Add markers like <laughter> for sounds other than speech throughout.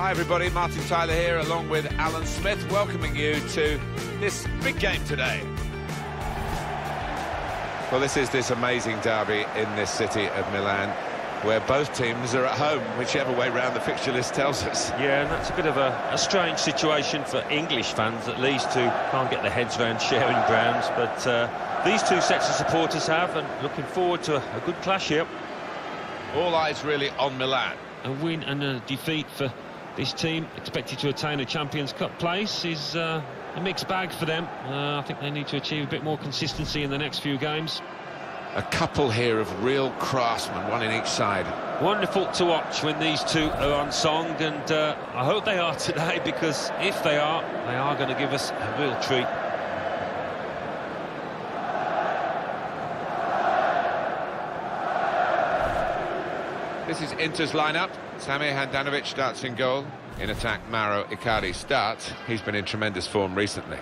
Hi everybody, Martin Tyler here along with Alan Smith welcoming you to this big game today. Well this is this amazing derby in this city of Milan where both teams are at home, whichever way round the fixture list tells us. Yeah, and that's a bit of a, a strange situation for English fans at least who can't get their heads around sharing grounds, but uh, these two sets of supporters have and looking forward to a, a good clash here. All eyes really on Milan. A win and a defeat for this team expected to attain a Champions Cup place is uh, a mixed bag for them. Uh, I think they need to achieve a bit more consistency in the next few games. A couple here of real craftsmen, one in each side. Wonderful to watch when these two are on song, and uh, I hope they are <laughs> today, because if they are, they are going to give us a real treat. This is Inter's lineup. Samir Handanovic starts in goal. In attack, Mauro Icardi starts. He's been in tremendous form recently.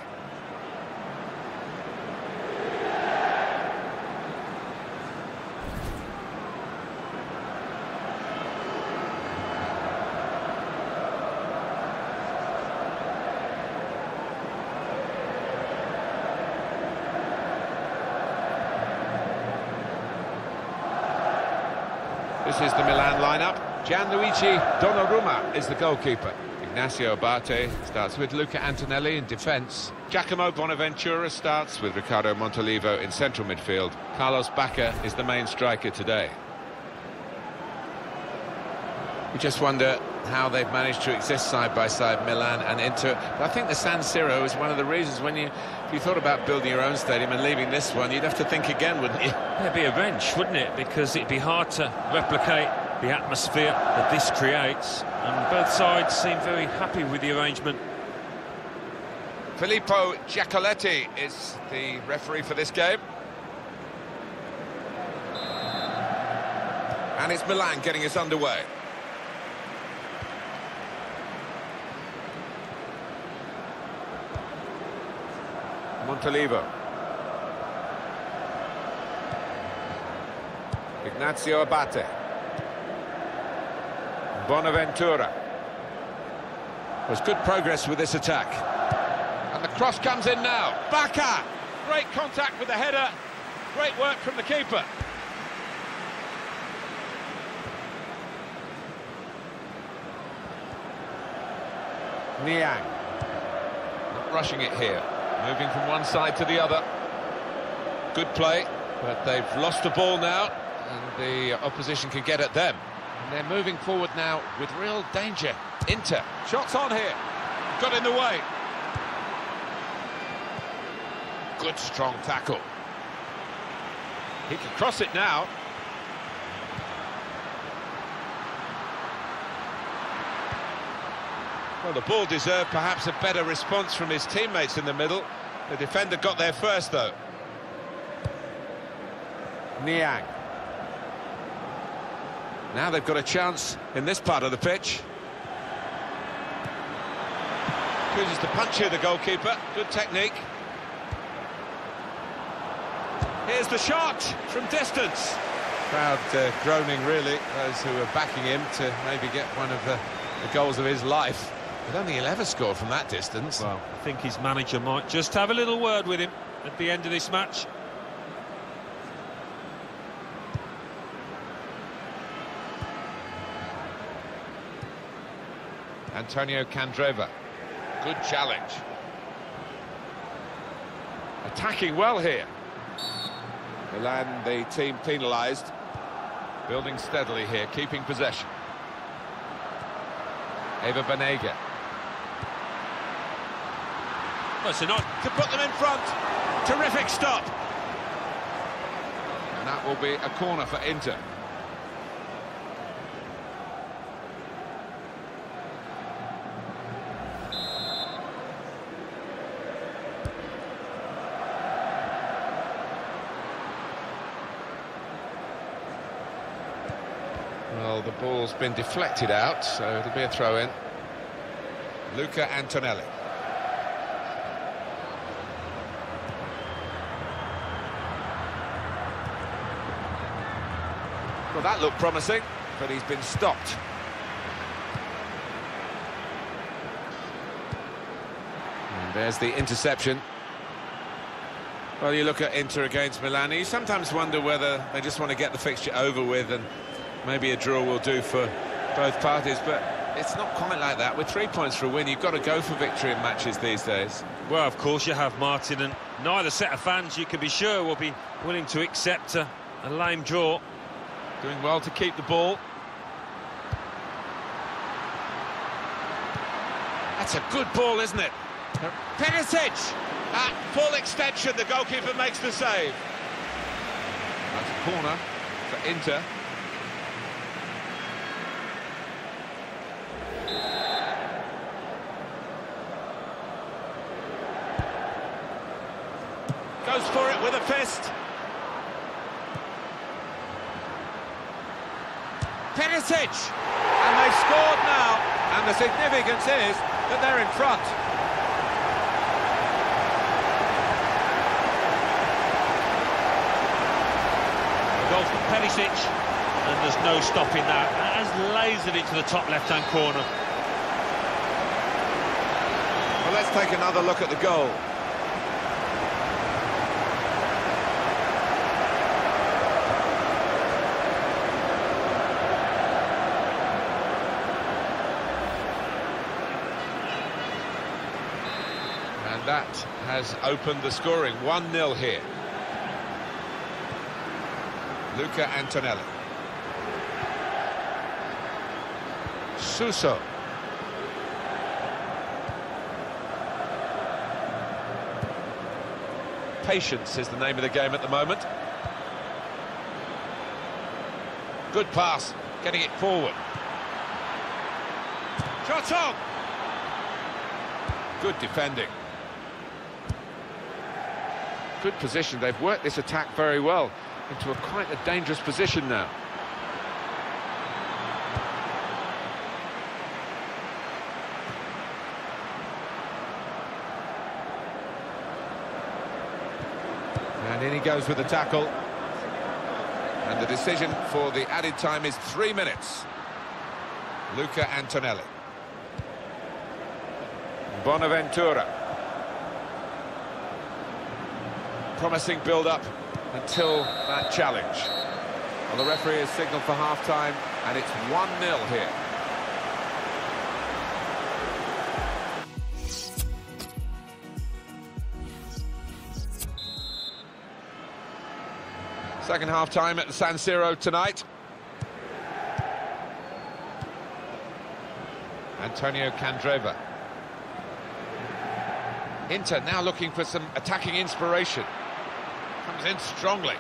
This is the Milan lineup. Gianluigi Donnarumma is the goalkeeper. Ignacio Abate starts with Luca Antonelli in defence. Giacomo Bonaventura starts with Riccardo Montolivo in central midfield. Carlos Bacca is the main striker today. We just wonder how they've managed to exist side by side, Milan and Inter. But I think the San Siro is one of the reasons when you, if you thought about building your own stadium and leaving this one, you'd have to think again, wouldn't you? It'd be a wrench, wouldn't it? Because it'd be hard to replicate the atmosphere that this creates. And both sides seem very happy with the arrangement. Filippo Giacoletti is the referee for this game. And it's Milan getting us underway. Montolivo. Ignacio Abate. Bonaventura. There's good progress with this attack. And the cross comes in now. Bacca! Great contact with the header. Great work from the keeper. Niang. Not rushing it here. Moving from one side to the other. Good play, but they've lost the ball now, and the opposition can get at them. And they're moving forward now with real danger. Inter. Shots on here. Got in the way. Good strong tackle. He can cross it now. Well, the ball deserved perhaps a better response from his teammates in the middle. The defender got there first, though. Niang. Now they've got a chance in this part of the pitch. Chooses to punch here, the goalkeeper. Good technique. Here's the shot from distance. Crowd uh, groaning, really, those who are backing him to maybe get one of the, the goals of his life. I don't think he'll ever score from that distance. Well, I think his manager might just have a little word with him at the end of this match. Antonio Candreva. Good challenge. Attacking well here. Milan, the team penalised. Building steadily here, keeping possession. Ever Banega. Close enough. To put them in front. Terrific stop. And that will be a corner for Inter. Well, the ball's been deflected out, so it'll be a throw-in. Luca Antonelli. Well, that looked promising, but he's been stopped. And there's the interception. Well, you look at Inter against Milan, you sometimes wonder whether they just want to get the fixture over with and maybe a draw will do for both parties, but it's not quite like that. With three points for a win, you've got to go for victory in matches these days. Well, of course you have, Martin, and neither set of fans, you can be sure, will be willing to accept a, a lame draw. Doing well to keep the ball. That's a good ball, isn't it? Perisic! At full extension, the goalkeeper makes the save. That's a corner for Inter. Goes for it with a fist. Perisic! And they've scored now, and the significance is that they're in front. goal from Perisic, and there's no stopping that. That has lasered it to the top left-hand corner. Well, let's take another look at the goal. That has opened the scoring. 1-0 here. Luca Antonelli. Suso. Patience is the name of the game at the moment. Good pass, getting it forward. Shot on! Good defending. Good position, they've worked this attack very well into a quite a dangerous position now. And in he goes with the tackle. And the decision for the added time is three minutes. Luca Antonelli. Bonaventura. Promising build-up until that challenge. Well, the referee has signalled for half-time, and it's 1-0 here. Second half-time at the San Siro tonight. Antonio Candreva. Inter now looking for some attacking inspiration. Comes in strongly.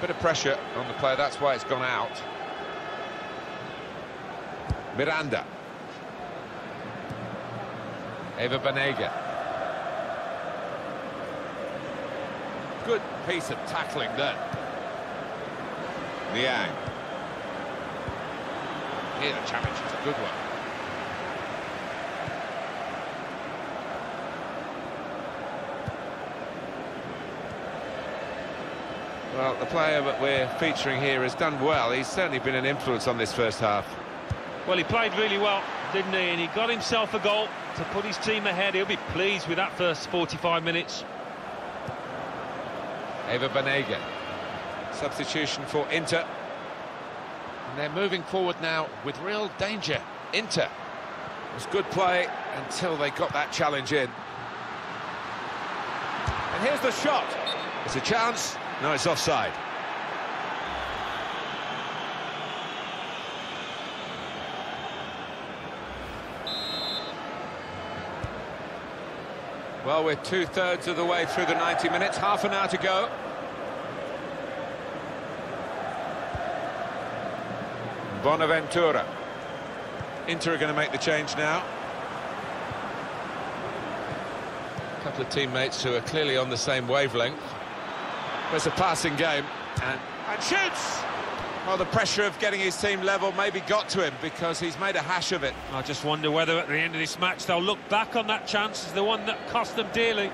Bit of pressure on the player, that's why it's gone out. Miranda. Ever Banega. Good piece of tackling there. Niang. Here the challenge is a good one. Well, the player that we're featuring here has done well. He's certainly been an influence on this first half. Well, he played really well, didn't he? And he got himself a goal to put his team ahead. He'll be pleased with that first 45 minutes. Ever Banega. Substitution for Inter. And they're moving forward now with real danger. Inter. It was good play until they got that challenge in. And here's the shot. It's a chance. No, it's offside. Well, we're two-thirds of the way through the 90 minutes, half an hour to go. Bonaventura. Inter are going to make the change now. A couple of teammates who are clearly on the same wavelength. It's a passing game, and, and shoots! Well, the pressure of getting his team level maybe got to him because he's made a hash of it. I just wonder whether at the end of this match they'll look back on that chance as the one that cost them dearly.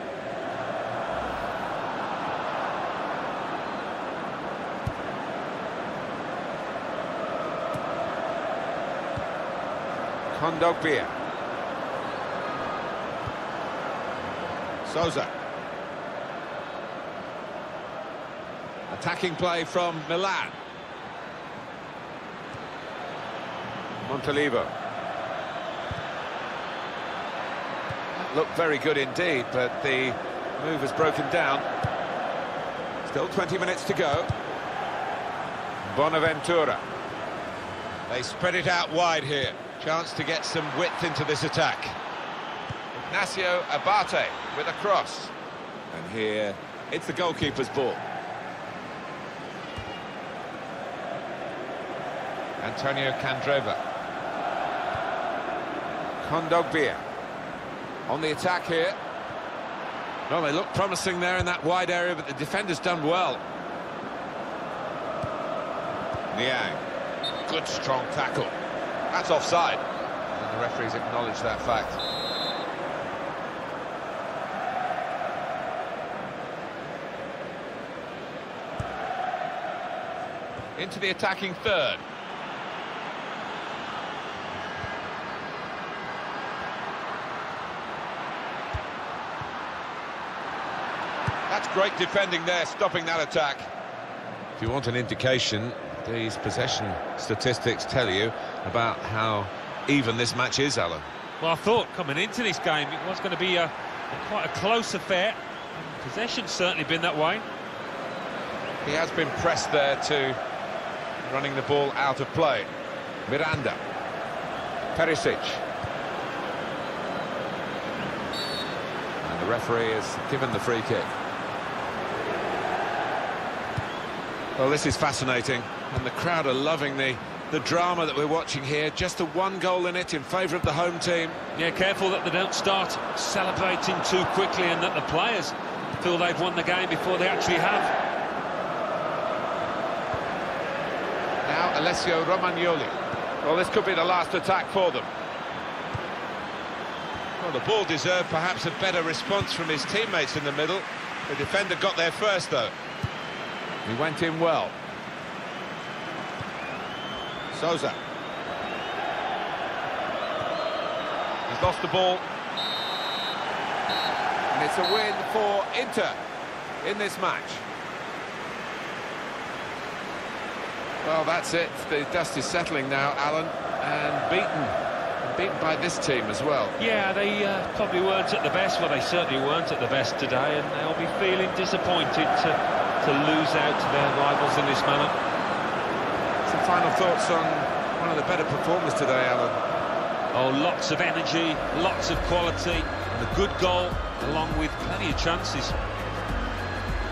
Kondogbia. Suso. Attacking play from Milan. Montolivo. Looked very good indeed, but the move has broken down. Still 20 minutes to go. Bonaventura. They spread it out wide here. Chance to get some width into this attack. Ignacio Abate with a cross. And here, it's the goalkeeper's ball. Antonio Candreva. Kondogbia. On the attack here. Well, they look promising there in that wide area, but the defender's done well. Niang. Good, strong tackle. That's offside. And the referees acknowledge that fact. Into the attacking third. That's great defending there, stopping that attack. If you want an indication, these possession statistics tell you about how even this match is, Alan. Well, I thought coming into this game it was going to be a, a quite a close affair. Possession's certainly been that way. He has been pressed there to running the ball out of play. Miranda. Perisic. And the referee has given the free kick. Well, this is fascinating, and the crowd are loving the, the drama that we're watching here. Just the one goal in it in favour of the home team. Yeah, careful that they don't start celebrating too quickly and that the players feel they've won the game before they actually have. Now Alessio Romagnoli. Well, this could be the last attack for them. Well, the ball deserved perhaps a better response from his teammates in the middle. The defender got there first, though. He went in well. Suso. He's lost the ball. And it's a win for Inter in this match. Well, that's it. The dust is settling now, Alan, and beaten. Beaten by this team as well. Yeah, they uh, probably weren't at the best. Well, they certainly weren't at the best today, and they'll be feeling disappointed to, to lose out to their rivals in this manner. Some final thoughts on one of the better performers today, Alan. Oh, lots of energy, lots of quality, and a good goal, along with plenty of chances.